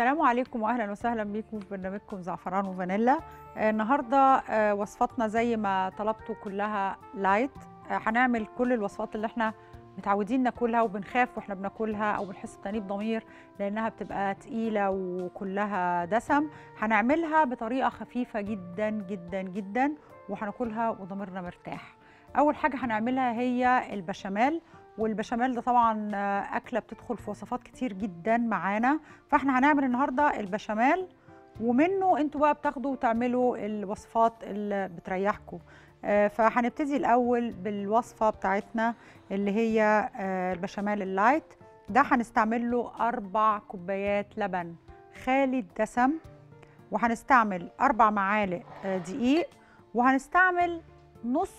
السلام عليكم واهلا وسهلا بيكم في برنامجكم زعفران وفانيلا. آه، النهارده آه، وصفاتنا زي ما طلبتوا كلها لايت آه، هنعمل كل الوصفات اللي إحنا متعودين ناكلها وبنخاف وإحنا بناكلها أو بنحس بتأنيب ضمير لأنها بتبقى تقيلة وكلها دسم. هنعملها بطريقة خفيفة جدا جدا جدا وهناكلها وضميرنا مرتاح. أول حاجة هنعملها هي البشاميل. والبشاميل ده طبعا آه، أكلة بتدخل في وصفات كتير جدا معانا. فإحنا هنعمل النهارده البشاميل ومنه أنتوا بقى بتاخدوا وتعملوا الوصفات اللي بتريحكم آه، فهنبتدي الأول بالوصفة بتاعتنا اللي هي آه، البشاميل اللايت. ده هنستعمل له أربع كوبايات لبن خالي الدسم وهنستعمل أربع معالق دقيق وهنستعمل نص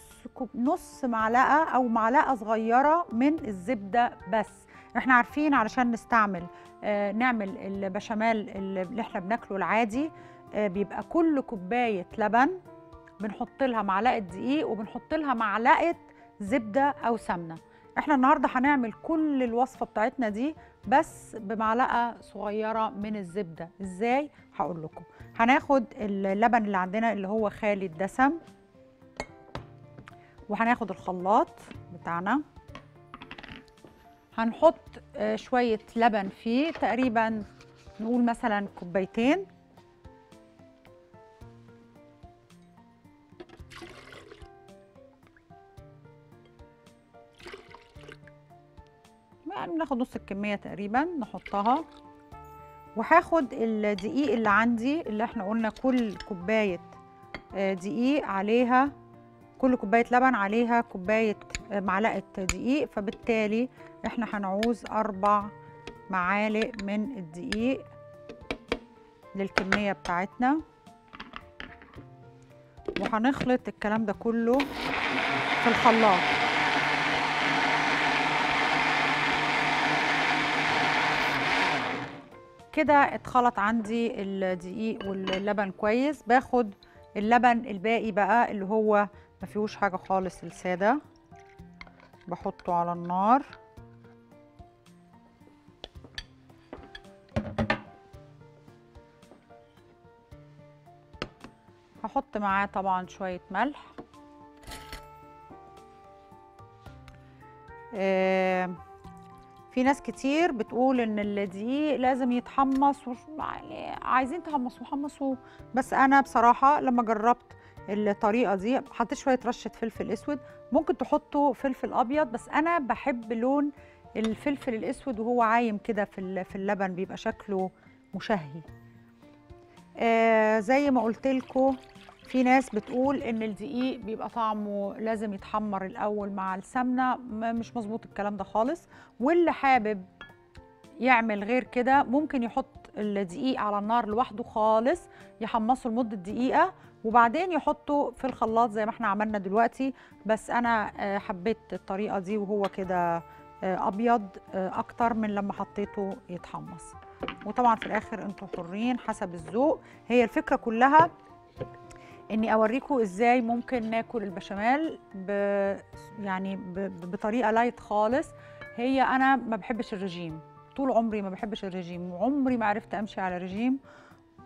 نص معلقة أو معلقة صغيرة من الزبدة بس. إحنا عارفين علشان نستعمل آه، نعمل البشاميل اللي إحنا بناكله العادي آه، بيبقى كل كوباية لبن بنحط لها معلقة دقيق وبنحط لها معلقة زبدة أو سمنة. إحنا النهارده هنعمل كل الوصفة بتاعتنا دي بس بمعلقة صغيرة من الزبدة. إزاي؟ هقول لكم. هناخد اللبن اللي عندنا اللي هو خالي الدسم وهناخد الخلاط بتاعنا. هنحط آه، شوية لبن فيه تقريبا نقول مثلا كوبايتين. يعني بناخد نص الكمية تقريبا نحطها. وهاخد الدقيق اللي عندي اللي إحنا قلنا كل كوباية آه، دقيق عليها كل كوباية لبن عليها كوباية آه، معلقة دقيق فبالتالي إحنا هنعوز أربع معالق من الدقيق للكمية بتاعتنا. وهنخلط الكلام ده كله في الخلاط. كده اتخلط عندي الدقيق واللبن كويس. باخد اللبن الباقي بقى اللي هو ما فيهوش حاجة خالص السادة. بحطه على النار. هحط معاه طبعا شوية ملح. آه في ناس كتير بتقول إن الدقيق لازم يتحمص يعني عايزين تحمصوا حمصوا بس أنا بصراحة لما جربت الطريقة دي حطيت شوية رشة فلفل أسود. ممكن تحطوا فلفل أبيض بس أنا بحب لون الفلفل الأسود وهو عايم كده في في اللبن بيبقى شكله مشهي. آه زي ما قلت لكم في ناس بتقول إن الدقيق بيبقى طعمه لازم يتحمر الأول مع السمنة. مش مظبوط الكلام ده خالص. واللي حابب يعمل غير كده ممكن يحط الدقيق على النار لوحده خالص يحمصه لمدة دقيقة وبعدين يحطه في الخلاط زي ما إحنا عملنا دلوقتي. بس أنا آه، حبيت الطريقة دي وهو كده آه، أبيض آه، أكتر من لما حطيته يتحمص. وطبعا في الآخر أنتوا حرين حسب الذوق. هي الفكرة كلها إني أوريكم إزاي ممكن ناكل البشاميل ب يعني ب... بطريقة light خالص. هي أنا ما بحبش الرجيم. طول عمري ما بحبش الرجيم. وعمري ما عرفت أمشي على رجيم.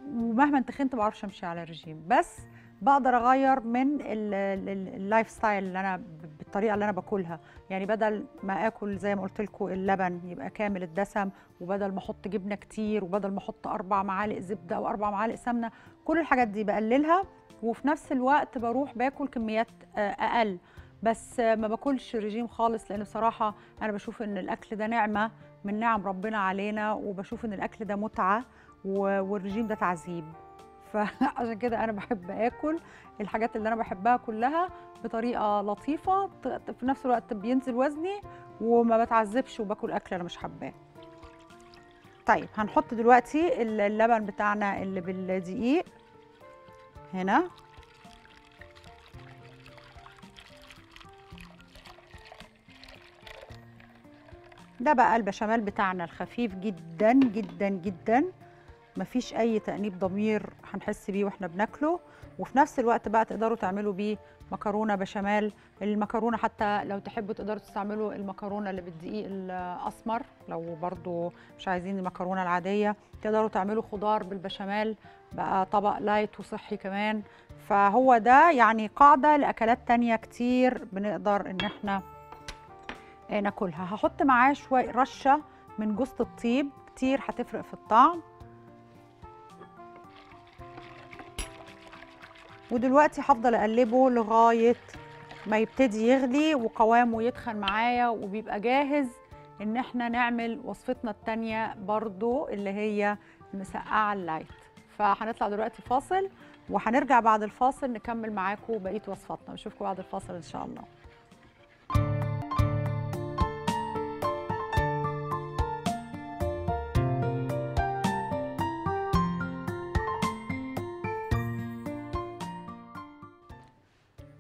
ومهما تخنت ما بعرفش امشي على رجيم بس بقدر أغير من ال- ال- ال- ال lifestyle اللي أنا بالطريقة اللي أنا باكلها. يعني بدل ما آكل زي ما قلت لكم اللبن يبقى كامل الدسم وبدل ما أحط جبنة كتير وبدل ما أحط أربع معالق زبدة أو أربع معالق سمنة كل الحاجات دي بقللها وفي نفس الوقت بروح باكل كميات آه، أقل. بس ما باكلش رجيم خالص لأن بصراحة أنا بشوف إن الأكل ده نعمة من نعم ربنا علينا وبشوف إن الأكل ده متعة. والرجيم ده تعذيب. فعشان كده أنا بحب آكل الحاجات اللي أنا بحبها كلها بطريقة لطيفة في نفس الوقت بينزل وزني وما بتعذبش وباكل أكل أنا مش حباه. طيب هنحط دلوقتي اللبن بتاعنا اللي بالدقيق هنا. ده بقى البشاميل بتاعنا الخفيف جدا جدا جدا. مفيش أي تأنيب ضمير هنحس بيه وإحنا بناكله وفي نفس الوقت بقى تقدروا تعملوا بيه مكرونة بشاميل. المكرونة حتى لو تحبوا تقدروا تستعملوا المكرونة اللي بالدقيق الأسمر لو برضو مش عايزين المكرونة العادية تقدروا تعملوا خضار بالبشاميل بقى طبق لايت وصحي كمان. فهو ده يعني قاعدة لأكلات تانية كتير بنقدر إن إحنا آه، ناكلها. هحط معاه شوية رشة من جوز الطيب كتير هتفرق في الطعم. ودلوقتي هفضل أقلبه لغاية ما يبتدي يغلي وقوامه يتخن معايا وبيبقى جاهز إن إحنا نعمل وصفتنا التانية برضو اللي هي مسقعة اللايت. فهنطلع دلوقتي فاصل وهنرجع بعد الفاصل نكمل معاكم بقية وصفاتنا. نشوفكم بعد الفاصل إن شاء الله.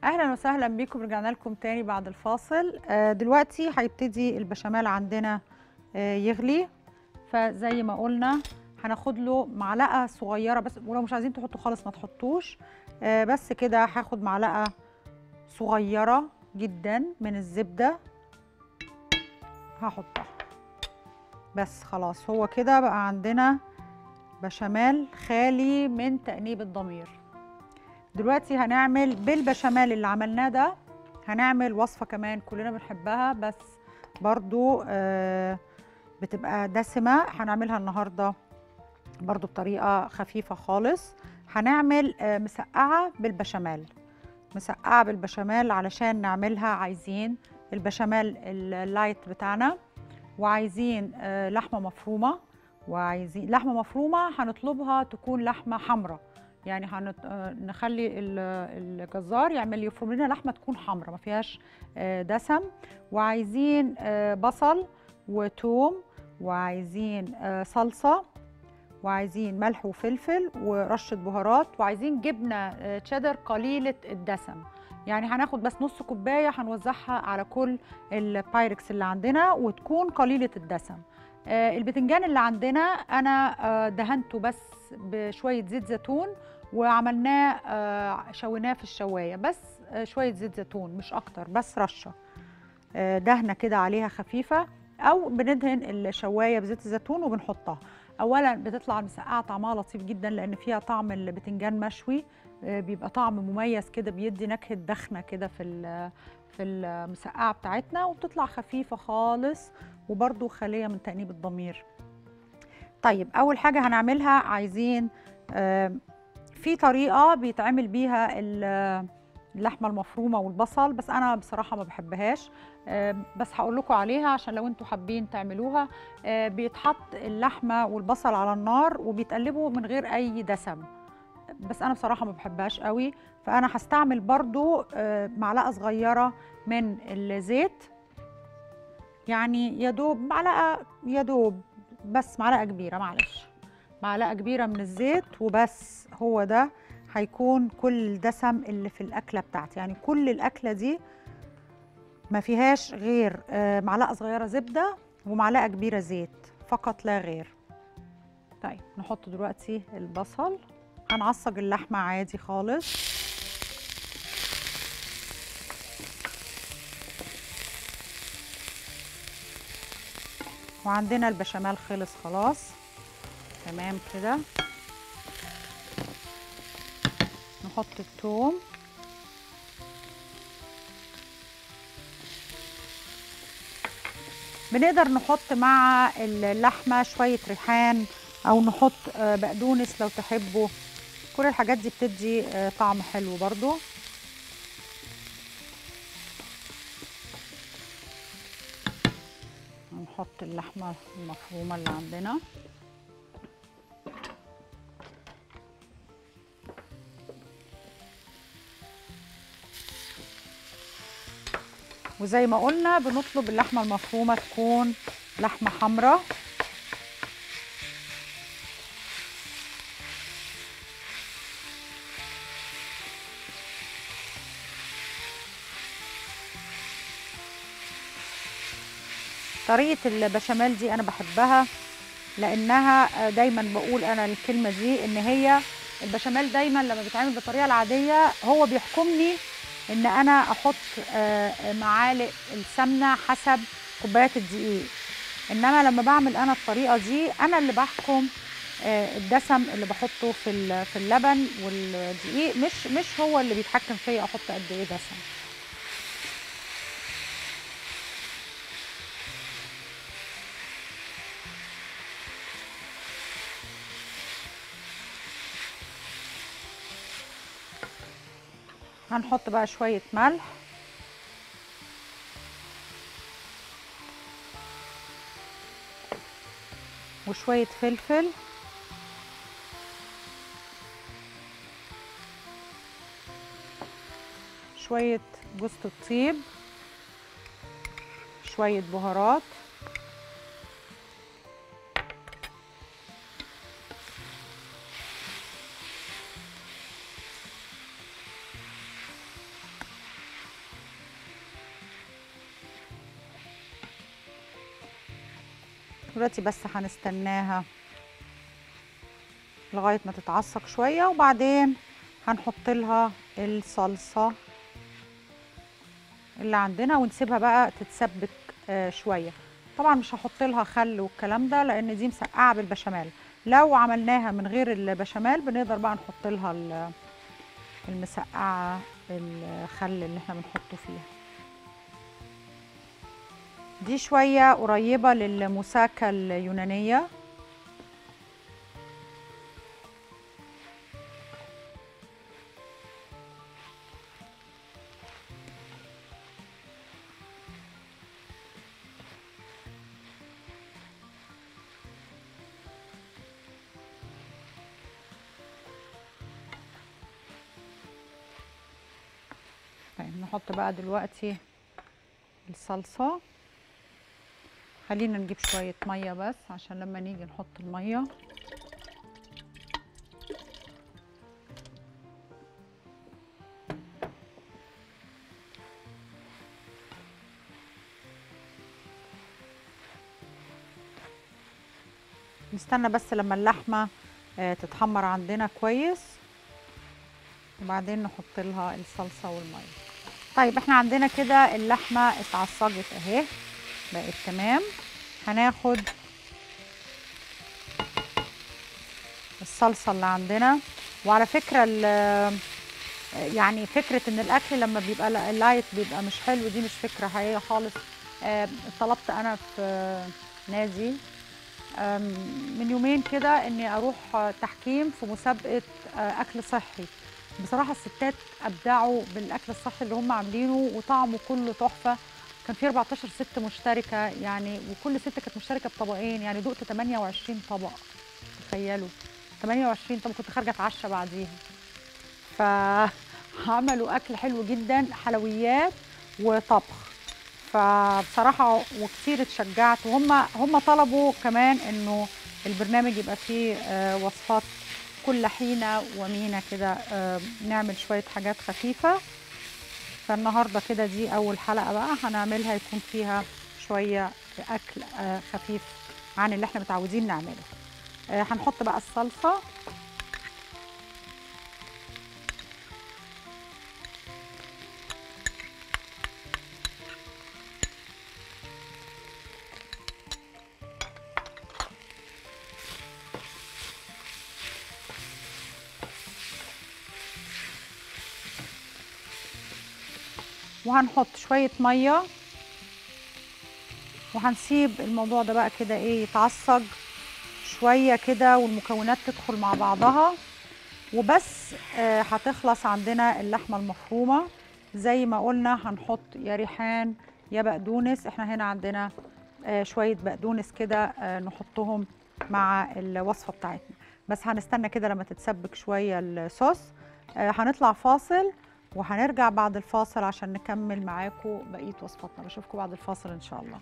أهلا وسهلا بيكم. رجعنا لكم تاني بعد الفاصل. آه، دلوقتي هيبتدي البشاميل عندنا آه، يغلي. فزي ما قلنا هناخد له معلقة صغيرة بس ولو مش عايزين تحطوا خالص ما تحطوش. آه، بس كده هاخد معلقة صغيرة جدا من الزبدة. هحطها. بس خلاص هو كده بقى عندنا بشاميل خالي من تأنيب الضمير. دلوقتي هنعمل بالبشاميل اللي عملناه ده هنعمل وصفة كمان كلنا بنحبها بس برضو آه بتبقى دسمة هنعملها النهاردة برضو بطريقة خفيفة خالص. هنعمل آه مسقعة بالبشاميل. مسقعة بالبشاميل علشان نعملها عايزين البشاميل اللايت بتاعنا وعايزين آه لحمة مفرومة وعايزين لحمة مفرومة هنطلبها تكون لحمة حمراء. يعني هنت... آه، الجزار يعمل يفرم لنا لحمة تكون حمراء ما فيهاش آه، دسم. وعايزين آه، بصل وتوم وعايزين صلصة وعايزين ملح وفلفل ورشة بهارات وعايزين جبنة تشيدر قليلة الدسم. يعني هناخد بس نص كوباية هنوزعها على كل البايركس اللي عندنا وتكون قليلة الدسم. البتنجان اللي عندنا أنا دهنته بس بشوية زيت زيتون وعملناه آه، شويناه في الشواية بس آه، شوية زيت زيتون مش أكتر بس رشة. آه، دهنة كده عليها خفيفة أو بندهن الشواية بزيت الزيتون وبنحطها. اولا بتطلع المسقعه طعمها لطيف جدا لأن فيها طعم البتنجان مشوي بيبقى طعم مميز كده بيدي نكهة دخنة كده في في المسقعة بتاعتنا وبتطلع خفيفة خالص وبرده خاليه من تأنيب الضمير. طيب أول حاجة هنعملها عايزين في طريقة بيتعمل بيها ال- اللحمة المفرومة والبصل بس أنا بصراحة ما بحبهاش. بس هقول لكم عليها عشان لو أنتوا حابين تعملوها. آه، بيتحط اللحمة والبصل على النار وبيتقلبوا من غير أي دسم. بس أنا بصراحة ما بحبهاش قوي. فأنا هستعمل برضو آه، معلقة صغيرة من الزيت. يعني يا دوب معلقة يا دوب بس معلقة كبيرة معلش. معلقة كبيرة من الزيت وبس هو ده هيكون كل الدسم اللي في الأكلة بتاعتي. يعني كل الأكلة دي ما فيهاش غير آه، معلقة صغيرة زبدة ومعلقة كبيرة زيت فقط لا غير. طيب نحط دلوقتي البصل. هنعصج اللحمة عادي خالص. وعندنا البشاميل خلص خلاص. تمام كده. نحط الثوم بنقدر نحط مع اللحمة شوية ريحان أو نحط آه، بقدونس لو تحبوا كل الحاجات دي بتدي آه، طعم حلو برضو. نحط اللحمة المفرومة اللي عندنا. وزي ما قلنا بنطلب اللحمة المفرومة تكون لحمة حمراء. طريقة البشاميل دي أنا بحبها لأنها آه، دايما بقول أنا الكلمة دي إن هي البشاميل دايما لما بيتعمل بالطريقة العادية هو بيحكمني إن أنا أحط آه، معالق السمنة حسب كوبايات الدقيق. إنما لما بعمل أنا الطريقة دي أنا اللي بحكم آه، الدسم اللي بحطه في في اللبن والدقيق مش مش هو اللي بيتحكم فيا أحط قد إيه دسم. هنحط بقى شوية ملح. وشوية فلفل. شوية جوز الطيب. شوية بهارات. دلوقتي بس هنستناها لغاية ما تتعصق شوية وبعدين هنحط لها الصلصة اللي عندنا ونسيبها بقى تتسبك آه، شوية. طبعا مش هحط لها خل والكلام ده لأن دي مسقعة بالبشاميل. لو عملناها من غير البشاميل بنقدر بقى نحط لها ال- المسقعة الخل اللي إحنا بنحطه فيها. دي شوية قريبة للموساكا اليونانية. طيب نحط بقى دلوقتي الصلصة. خلينا نجيب شوية مية بس عشان لما نيجي نحط المية. نستنى بس لما اللحمة آه، تتحمر عندنا كويس. وبعدين نحط لها الصلصة والمية. طيب إحنا عندنا كده اللحمة اتعصجت اهي. بقت تمام. هناخد الصلصة اللي عندنا. وعلى فكرة ال- يعني فكرة إن الأكل لما بيبقى لا- لايت بيبقى مش حلو دي مش فكرة حقيقية خالص. طلبت أنا في نادي من يومين كده إني أروح تحكيم في مسابقة آه، أكل صحي. بصراحة الستات أبدعوا بالأكل الصحي اللي هم عاملينه وطعمه كله تحفة. كان في 14 ست مشتركة يعني وكل ست كانت مشتركة بطبقين يعني دقت 28 طبق تخيلوا. 28 طبق كنت خارجة أتعشى بعديها. فعملوا أكل حلو جدا حلويات وطبخ. فبصراحة وكتير اتشجعت. وهم هم طلبوا كمان إنه البرنامج يبقى فيه آه، وصفات كل حينة ومينة كده آه، نعمل شوية حاجات خفيفة. فالنهاردة كده دي أول حلقة بقى هنعملها يكون فيها شوية أكل آه، خفيف عن اللي إحنا متعودين نعمله. آه، هنحط بقى الصلصة وهنحط شوية مية. وهنسيب الموضوع ده بقى كده إيه يتعصج شوية كده والمكونات تدخل مع بعضها. وبس آه هتخلص عندنا اللحمة المفرومة. زي ما قلنا هنحط يا ريحان يا بقدونس. إحنا هنا عندنا آه شوية بقدونس كده آه نحطهم مع الوصفة بتاعتنا. بس هنستنى كده لما تتسبك شوية الصوص. آه هنطلع فاصل. وهنرجع بعد الفاصل عشان نكمل معاكم بقية وصفاتنا. بشوفكم بعد الفاصل إن شاء الله.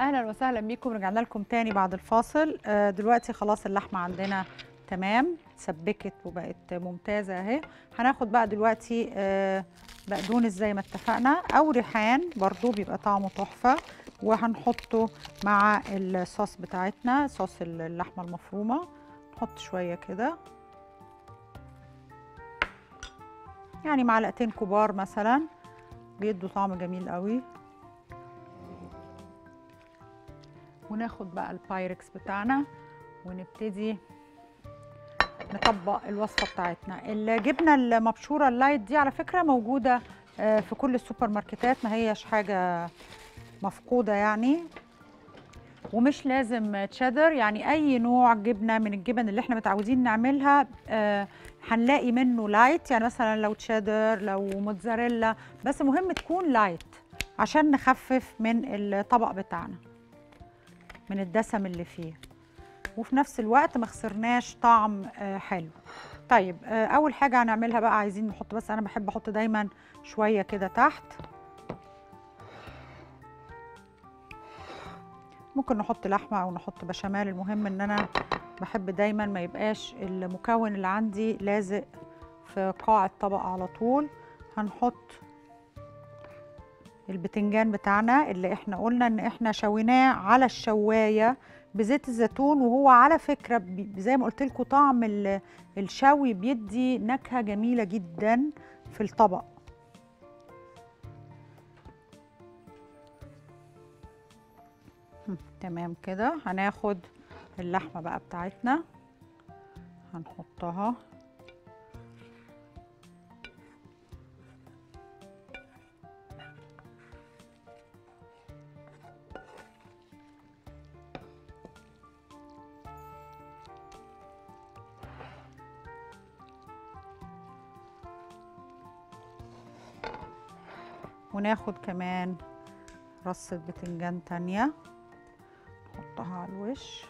أهلا وسهلا بيكم. رجعنا لكم تاني بعد الفاصل. آه، دلوقتي خلاص اللحمة عندنا تمام سبكت وبقت ممتازة أهي. هناخد بقى دلوقتي آه بقدونس زي ما اتفقنا. أو ريحان برضو بيبقى طعمه تحفة. وهنحطه مع الصوص بتاعتنا صوص اللحمة المفرومة. نحط شوية كده. يعني معلقتين كبار مثلا. بيدوا طعم جميل قوي. وناخد بقى البايركس بتاعنا ونبتدي نطبق الوصفة بتاعتنا. الجبنة المبشورة ال light دي على فكرة موجودة في كل السوبر ماركتات ما هيش حاجة مفقودة يعني. ومش لازم تشيدر يعني أي نوع جبنة من الجبن اللي إحنا متعودين نعملها آه هنلاقي منه light يعني مثلا لو تشيدر لو موتزاريلا بس مهم تكون light عشان نخفف من الطبق بتاعنا من الدسم اللي فيه. وفي نفس الوقت ما خسرناش طعم آه حلو. طيب آه أول حاجة هنعملها بقى عايزين نحط بس أنا بحب أحط دايما شوية كده تحت. ممكن نحط لحمة أو نحط بشاميل المهم إن أنا بحب دايما ما يبقاش المكون اللي عندي لازق في قاع الطبق على طول. هنحط البتنجان بتاعنا اللي إحنا قلنا إن إحنا شويناه على الشواية. بزيت الزيتون وهو على فكرة زي ما قلت لكم طعم الشوي بيدي نكهة جميلة جدا في الطبق. تمام كده. هناخد اللحمة بقى بتاعتنا. هنحطها. وناخد كمان رصة بتنجان تانية. نحطها على الوش.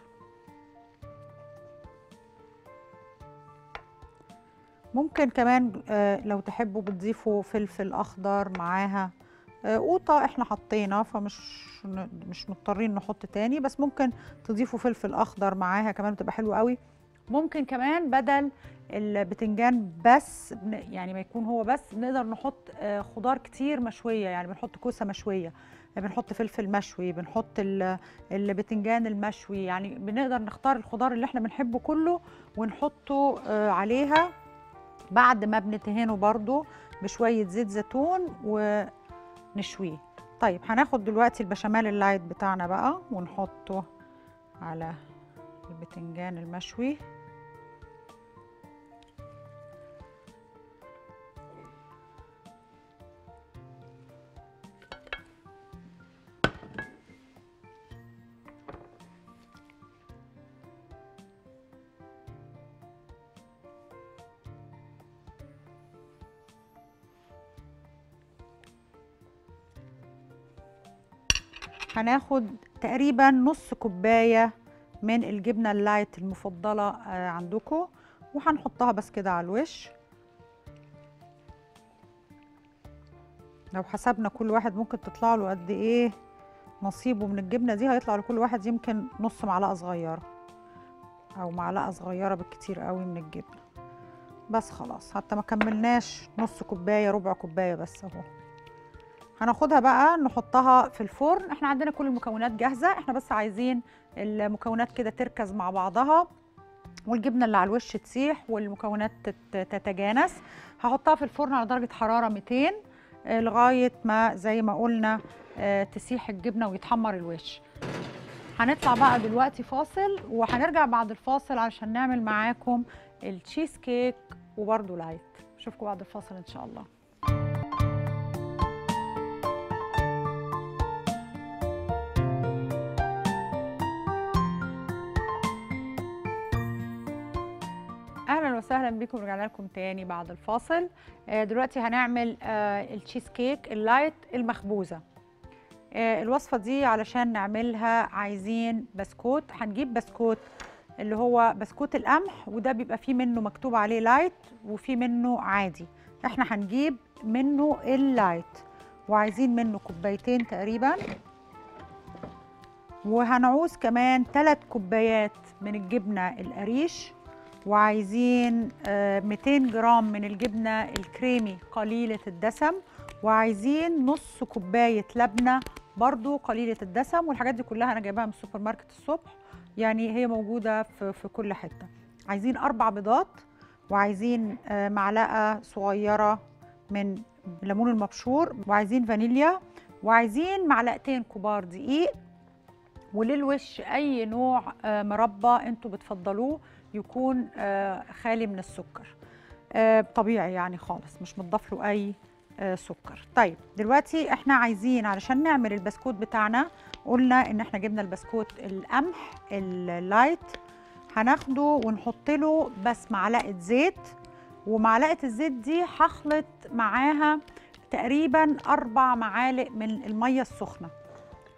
ممكن كمان آه لو تحبوا بتضيفوا فلفل أخضر معاها. آه قوطة إحنا حطينا فمش مش مضطرين نحط تاني بس ممكن تضيفوا فلفل أخضر معاها كمان بتبقى حلوة قوي. ممكن كمان بدل البتنجان بس يعني ما يكون هو بس نقدر نحط آه خضار كتير مشوية يعني بنحط كوسة مشوية بنحط فلفل مشوي بنحط البتنجان المشوي يعني بنقدر نختار الخضار اللي إحنا بنحبه كله ونحطه آه عليها بعد ما بنتهنه برضو بشوية زيت زيتون ونشويه. طيب هناخد دلوقتي البشاميل اللايت بتاعنا بقى ونحطه على البتنجان المشوي. هناخد تقريبا نص كوباية من الجبنة اللايت المفضلة عندكم وهنحطها بس كده على الوش. لو حسبنا كل واحد ممكن تطلع له قد إيه نصيبه من الجبنة دي هيطلع لكل واحد يمكن نص معلقة صغيرة أو معلقة صغيرة بالكتير قوي من الجبنة. بس خلاص حتى ما كملناش نص كوباية ربع كوباية بس أهو. هناخدها بقى نحطها في الفرن. إحنا عندنا كل المكونات جاهزة. إحنا بس عايزين المكونات كده تركز مع بعضها. والجبنة اللي على الوش تسيح والمكونات تتجانس. هحطها في الفرن على درجة حرارة 200 لغاية ما زي ما قلنا تسيح الجبنة ويتحمر الوش. هنطلع بقى دلوقتي فاصل وهنرجع بعد الفاصل عشان نعمل معاكم التشيز كيك وبرده light اشوفكم بعد الفاصل إن شاء الله. أهلا بكم رجعنا لكم تاني بعد الفاصل. آه دلوقتي هنعمل ال cheesecake ال light المخبوزة. آه الوصفة دي علشان نعملها عايزين بسكوت. هنجيب بسكوت اللي هو بسكوت القمح وده بيبقى فيه منه مكتوب عليه light وفيه منه عادي. إحنا هنجيب منه ال light وعايزين منه كوبايتين تقريبا. وهنعوز كمان ثلاث كوبايات من الجبنة القريش. وعايزين آه، 200 جرام من الجبنة الكريمي قليلة الدسم وعايزين نص كوباية لبنة برضو قليلة الدسم والحاجات دي كلها أنا جايباها من السوبر ماركت الصبح يعني هي موجودة في, في كل حتة. عايزين أربع بيضات وعايزين آه، معلقة صغيرة من الليمون المبشور وعايزين فانيليا وعايزين معلقتين كبار دقيق وللوش أي نوع آه، مربى أنتوا بتفضلوه. يكون آه، خالي من السكر. آه، طبيعي يعني خالص مش متضاف له أي آه، سكر. طيب دلوقتي إحنا عايزين علشان نعمل البسكوت بتاعنا قلنا إن إحنا جبنا البسكوت القمح اللايت هناخده ونحط له بس معلقة زيت ومعلقة الزيت دي هخلط معاها تقريبا أربع معالق من المية السخنة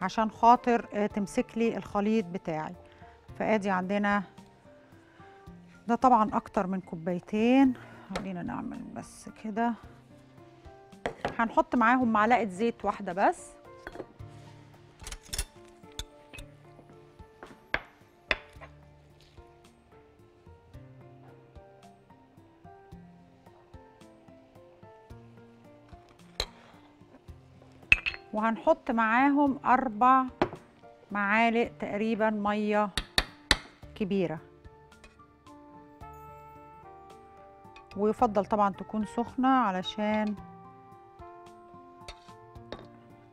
عشان خاطر تمسك لي الخليط بتاعي. فآدي عندنا ده طبعا أكتر من كوبايتين. خلينا نعمل بس كده. هنحط معاهم معلقة زيت واحدة بس. وهنحط معاهم أربع معالق تقريبا مية كبيرة. ويفضل طبعا تكون سخنة علشان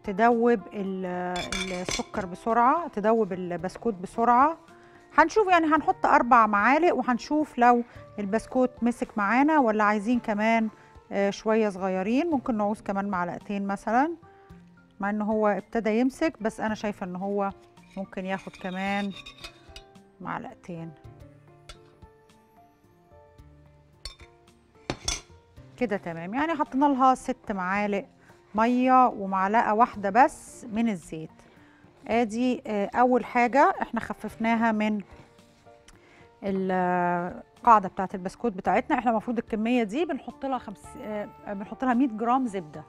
تدوب ال- السكر بسرعة تدوب البسكوت بسرعة. هنشوف يعني هنحط أربع معالق وهنشوف لو البسكوت مسك معانا ولا عايزين كمان آه، شوية صغيرين. ممكن نعوز كمان معلقتين مثلا مع إن هو ابتدى يمسك بس أنا شايفة إن هو ممكن ياخد كمان معلقتين. كده تمام. يعني حطينا لها ست معالق مية ومعلقة واحدة بس من الزيت. آدي آه، أول حاجة إحنا خففناها من القاعدة بتاعة البسكوت بتاعتنا. إحنا المفروض الكمية دي بنحط لها خمس آه، بنحط لها 100 جرام زبدة.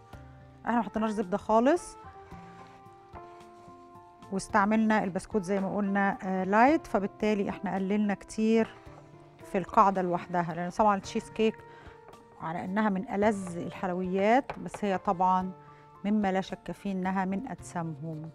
إحنا ما حطيناش زبدة خالص. واستعملنا البسكوت زي ما قلنا آه، light فبالتالي إحنا قللنا كتير في القاعدة لوحدها لأن طبعا التشيز كيك على إنها من ألذ الحلويات بس هي طبعا مما لا شك فيه إنها من ادسمهم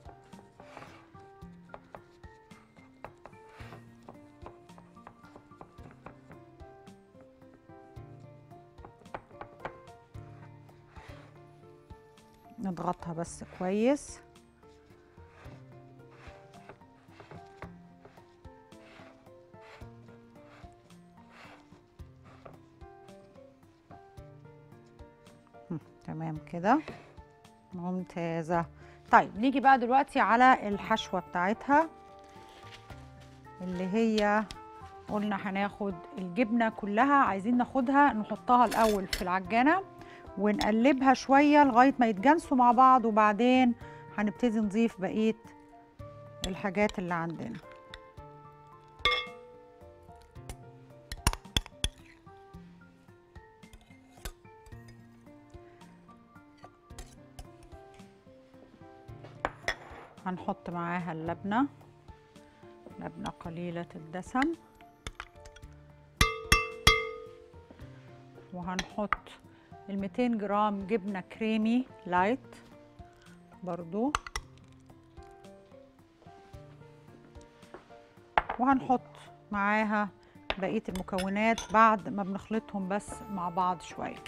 نضغطها بس كويس. كده. ممتازة. طيب نيجي بقى دلوقتي على الحشوة بتاعتها اللي هي قلنا هناخد الجبنة كلها عايزين ناخدها نحطها الأول في العجانة ونقلبها شوية لغاية ما يتجانسوا مع بعض وبعدين هنبتدي نضيف بقية الحاجات اللي عندنا. هنحط معاها اللبنة. لبنة قليلة الدسم. وهنحط ال 200 جرام جبنة كريمي لايت برضو. وهنحط معاها بقية المكونات بعد ما بنخلطهم بس مع بعض شوية.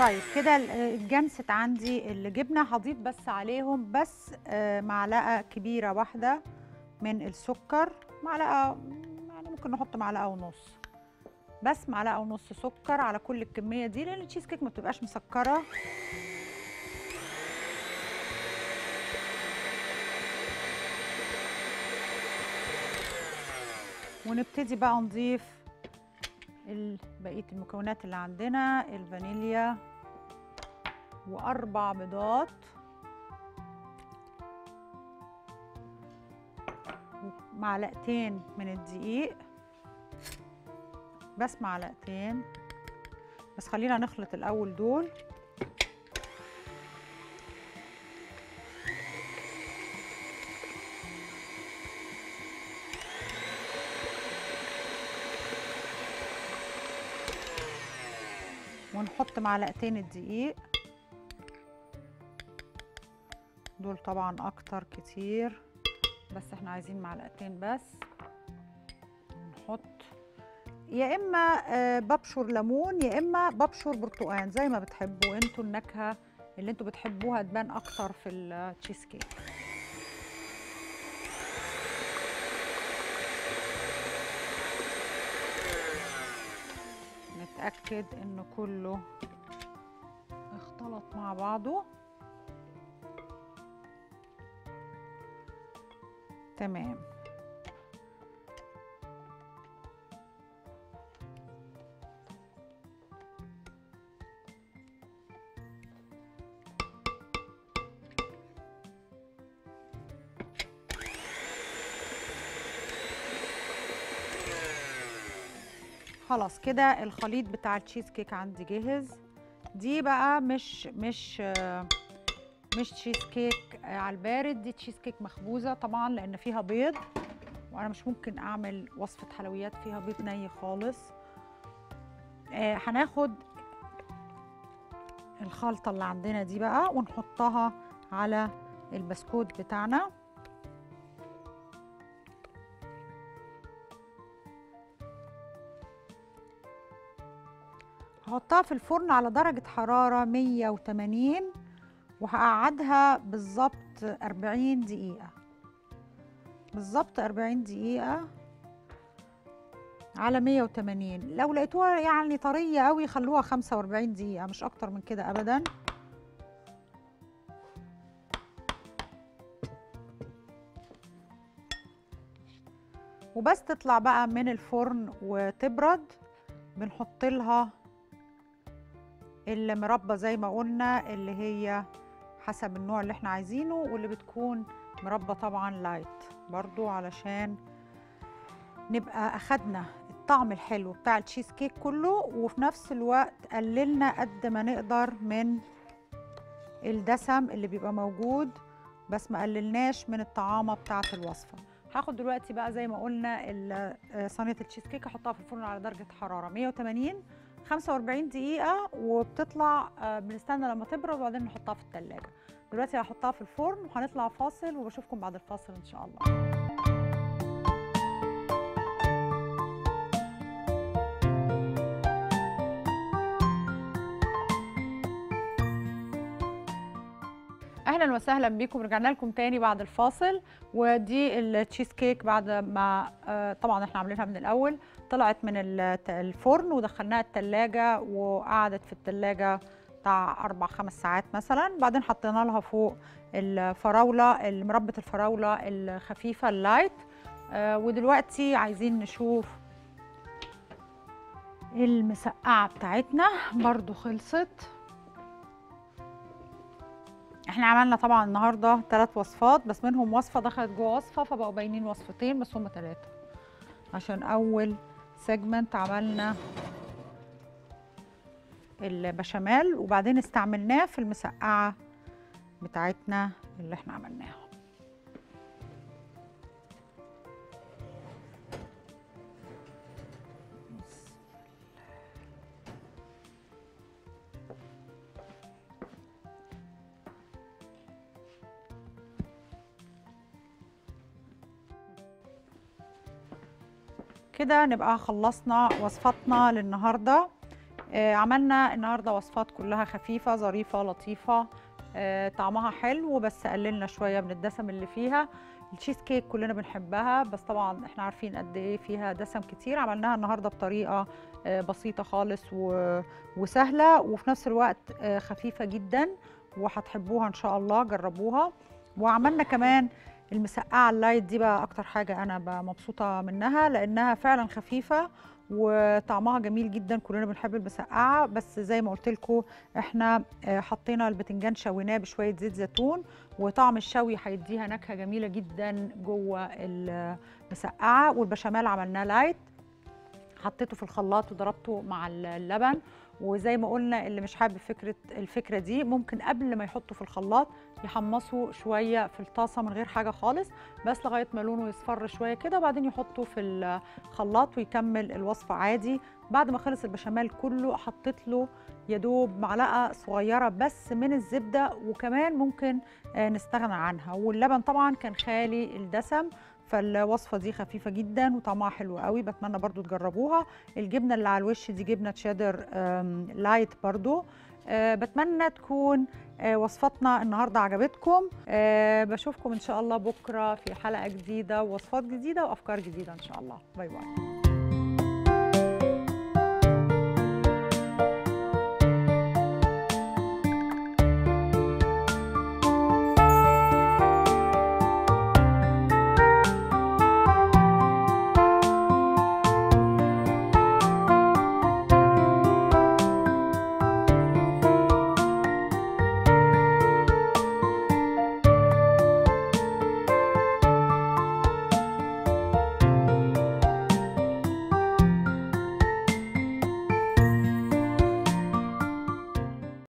طيب كده ال- اتجمست عندي الجبنه هضيف بس عليهم بس آه، معلقة كبيرة واحدة من السكر معلقة يعني ممكن نحط معلقة ونص. بس معلقة ونص سكر على كل الكمية دي لأن التشيز كيك ما بتبقاش مسكرة. ونبتدي بقى نضيف بقية المكونات اللي عندنا الفانيليا وأربع بيضات. معلقتين من الدقيق. بس معلقتين. بس خلينا نخلط الأول دول. ونحط معلقتين الدقيق. دول طبعا أكتر كتير بس إحنا عايزين معلقتين بس. نحط يا إما آه، ببشر ليمون يا إما ببشر برتقان زي ما بتحبوا. أنتوا النكهة اللي أنتوا بتحبوها تبان أكتر في التشيز كيك نتاكد ان كله اختلط مع بعضه. تمام. خلاص كده الخليط بتاع التشيز كيك عندي جاهز. دي بقى مش مش مش تشيز كيك على البارد دي تشيز كيك مخبوزة طبعا لأن فيها بيض وأنا مش ممكن أعمل وصفة حلويات فيها بيض ني خالص. آه، هناخد الخلطة اللي عندنا دي بقى ونحطها على البسكوت بتاعنا. هحطها في الفرن على درجة حرارة 180 وهقعدها بالظبط 40 دقيقة. بالظبط 40 دقيقة على 180 لو لقيتوها يعني طرية قوي خلوها 45 دقيقة مش أكتر من كده أبدا. وبس تطلع بقى من الفرن وتبرد بنحط لها المربى زي ما قلنا اللي هي حسب النوع اللي إحنا عايزينه واللي بتكون مربى طبعا light برضو علشان نبقى أخدنا الطعم الحلو بتاع التشيز كيك كله وفي نفس الوقت قللنا قد ما نقدر من الدسم اللي بيبقى موجود بس ما قللناش من الطعامة بتاعة الوصفة. هاخد دلوقتي بقى زي ما قلنا آه، صينية التشيز كيك احطها في الفرن على درجة حرارة 180 45 دقيقة وبتطلع آه، بنستنى لما تبرد وبعدين نحطها في التلاجة. دلوقتي هحطها في الفرن وهنطلع فاصل وبشوفكم بعد الفاصل إن شاء الله. أهلا وسهلا بيكم رجعنا لكم تاني بعد الفاصل ودي التشيز كيك بعد ما آه، طبعا إحنا عاملينها من الأول. طلعت من الفرن ودخلناها التلاجة وقعدت في التلاجة بتاع أربع خمس ساعات مثلا. بعدين حطينا لها فوق الفراولة مربة الفراولة الخفيفة ال light. آه، ودلوقتي عايزين نشوف المسقعة بتاعتنا. برضو خلصت. إحنا عملنا طبعا النهارده ثلاث وصفات بس منهم وصفة دخلت جوه وصفة فبقوا باينين وصفتين بس هم ثلاثة عشان أول سيجمنت عملنا البشاميل وبعدين استعملناه في المسقعة بتاعتنا اللي إحنا عملناها. كده نبقى خلصنا وصفاتنا للنهاردة. آه عملنا النهارده وصفات كلها خفيفة ظريفة لطيفة آه طعمها حلو بس قللنا شوية من الدسم اللي فيها. التشيز كيك كلنا بنحبها بس طبعا إحنا عارفين قد إيه فيها دسم كتير. عملناها النهارده بطريقة آه بسيطة خالص و... وسهلة وفي نفس الوقت آه خفيفة جدا وهتحبوها إن شاء الله جربوها. وعملنا كمان المسقعة ال light دي بقى أكتر حاجة أنا مبسوطة منها لأنها فعلا خفيفة وطعمها جميل جدا كلنا بنحب المسقعة. بس زي ما قلت لكم إحنا آه، حطينا البتنجان شويناه بشوية زيت زيتون وطعم الشوي هيديها نكهة جميلة جدا جوه المسقعة. والبشاميل عملناه light حطيته في الخلاط وضربته مع اللبن. وزي ما قلنا اللي مش حابب فكرة الفكرة دي ممكن قبل ما يحطه في الخلاط يحمصه شوية في الطاسة من غير حاجة خالص بس لغاية ما لونه يصفر شوية كده وبعدين يحطه في الخلاط ويكمل الوصفه عادي. بعد ما خلص البشاميل كله حطيت له يا دوب معلقة صغيرة بس من الزبدة وكمان ممكن آه، نستغنى عنها. واللبن طبعا كان خالي الدسم فالوصفة دي خفيفة جدا وطعمها حلو قوي. بتمنى برضو تجربوها. الجبنة اللي على الوش دي جبنة آم، لايت برضو. بتمنى تكون آه، وصفتنا النهارده عجبتكم. آه، بشوفكم إن شاء الله بكرة في حلقة جديدة ووصفات جديدة وأفكار جديدة إن شاء الله. باي باي.